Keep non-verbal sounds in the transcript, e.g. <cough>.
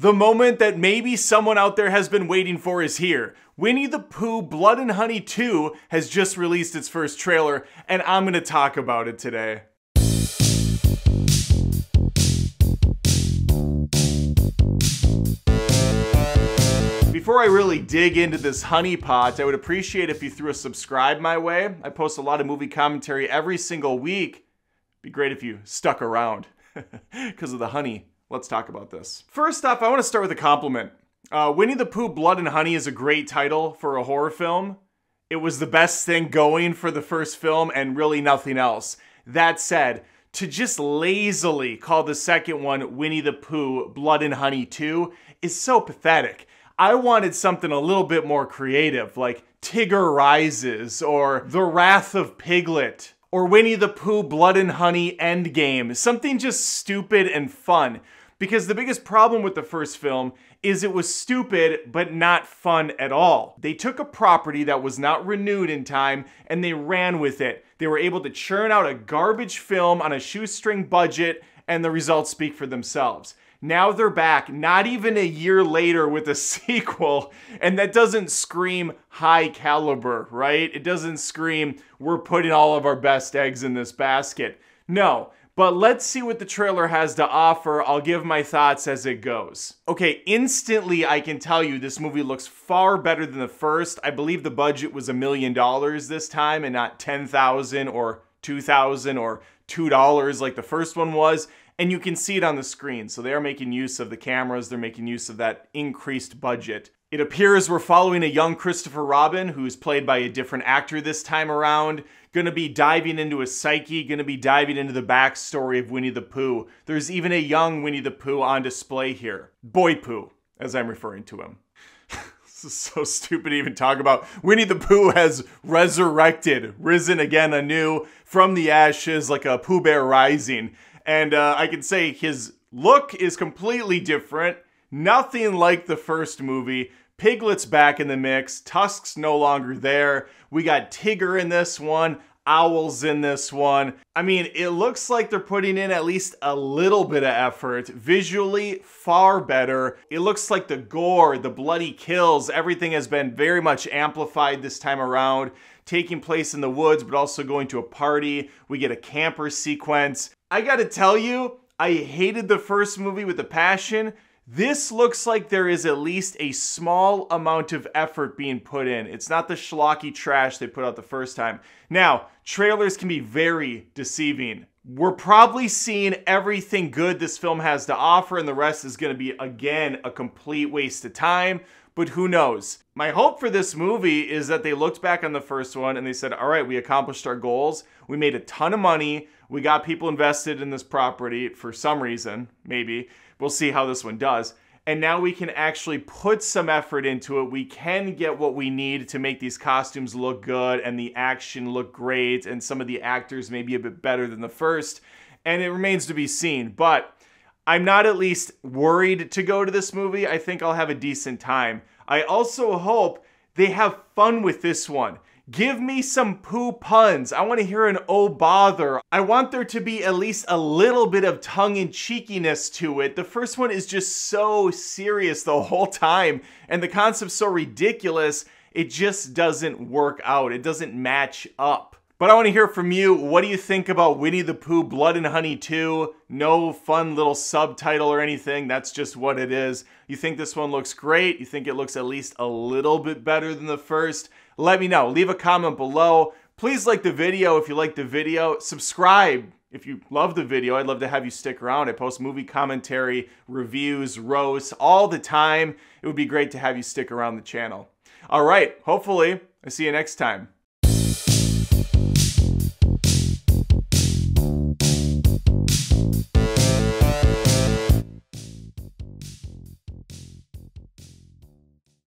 The moment that maybe someone out there has been waiting for is here. Winnie the Pooh Blood and Honey 2 has just released its first trailer, and I'm gonna talk about it today. Before I really dig into this honey pot, I would appreciate if you threw a subscribe my way. I post a lot of movie commentary every single week. Be great if you stuck around <laughs> because of the honey let's talk about this. First off, I want to start with a compliment. Uh, Winnie the Pooh Blood and Honey is a great title for a horror film. It was the best thing going for the first film and really nothing else. That said, to just lazily call the second one Winnie the Pooh Blood and Honey 2 is so pathetic. I wanted something a little bit more creative, like Tigger Rises or The Wrath of Piglet or Winnie the Pooh Blood and Honey Endgame. Something just stupid and fun. Because the biggest problem with the first film is it was stupid but not fun at all. They took a property that was not renewed in time and they ran with it. They were able to churn out a garbage film on a shoestring budget and the results speak for themselves. Now they're back, not even a year later with a <laughs> sequel, and that doesn't scream high caliber, right? It doesn't scream, we're putting all of our best eggs in this basket. No, but let's see what the trailer has to offer. I'll give my thoughts as it goes. Okay, instantly I can tell you this movie looks far better than the first. I believe the budget was a million dollars this time and not 10,000 or 2,000 or $2 like the first one was. And you can see it on the screen. So they are making use of the cameras, they're making use of that increased budget. It appears we're following a young Christopher Robin, who's played by a different actor this time around. Gonna be diving into his psyche, gonna be diving into the backstory of Winnie the Pooh. There's even a young Winnie the Pooh on display here. Boy Pooh, as I'm referring to him. <laughs> this is so stupid to even talk about. Winnie the Pooh has resurrected, risen again anew from the ashes like a Pooh Bear rising. And uh, I can say his look is completely different. Nothing like the first movie. Piglet's back in the mix. Tusk's no longer there. We got Tigger in this one. Owl's in this one. I mean, it looks like they're putting in at least a little bit of effort. Visually, far better. It looks like the gore, the bloody kills, everything has been very much amplified this time around. Taking place in the woods, but also going to a party. We get a camper sequence. I gotta tell you, I hated the first movie with a passion. This looks like there is at least a small amount of effort being put in. It's not the schlocky trash they put out the first time. Now, trailers can be very deceiving. We're probably seeing everything good this film has to offer, and the rest is going to be, again, a complete waste of time. But who knows? My hope for this movie is that they looked back on the first one and they said, all right, we accomplished our goals. We made a ton of money. We got people invested in this property for some reason, maybe. We'll see how this one does. And now we can actually put some effort into it. We can get what we need to make these costumes look good and the action look great and some of the actors maybe a bit better than the first. And it remains to be seen. But I'm not at least worried to go to this movie. I think I'll have a decent time. I also hope they have fun with this one. Give me some poo puns. I want to hear an oh bother. I want there to be at least a little bit of tongue in cheekiness to it. The first one is just so serious the <laughs> whole time, and the concept's so ridiculous, it just doesn't work out. It doesn't match up. But I want to hear from you. What do you think about Winnie the Pooh Blood and Honey 2? No fun little subtitle or anything. That's just what it is. You think this one looks great? You think it looks at least a little bit better than the first? Let me know. Leave a comment below. Please like the video if you like the video. Subscribe if you love the video. I'd love to have you stick around. I post movie commentary, reviews, roasts all the time. It would be great to have you stick around the channel. All right. Hopefully, I see you next time.